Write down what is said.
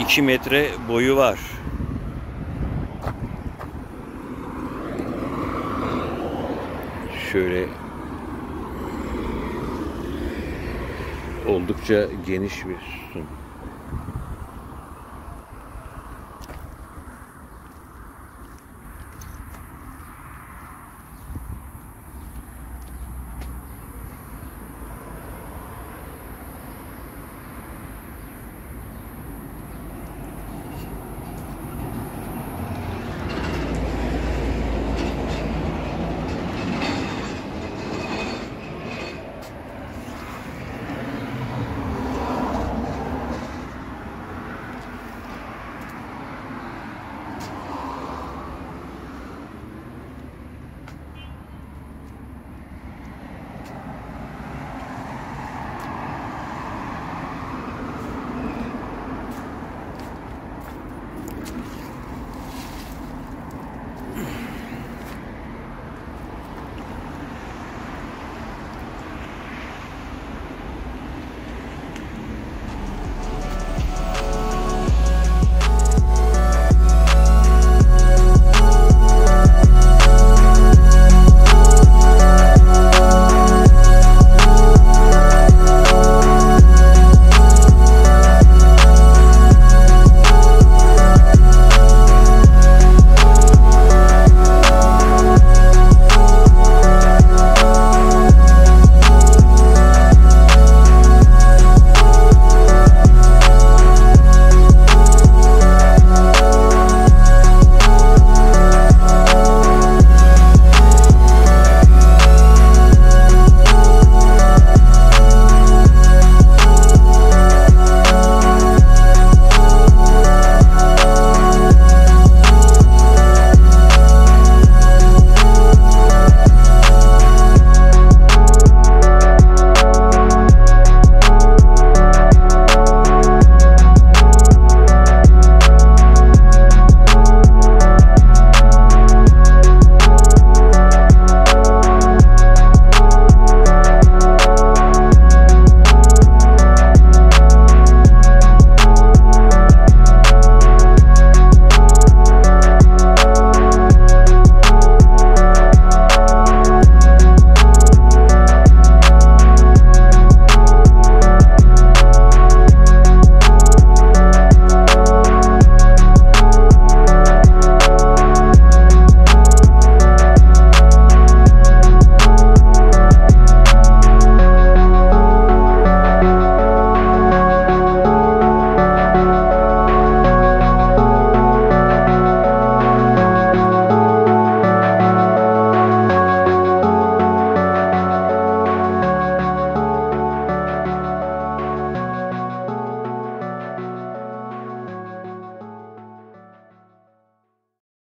2 metre boyu var. Şöyle oldukça geniş bir sütun.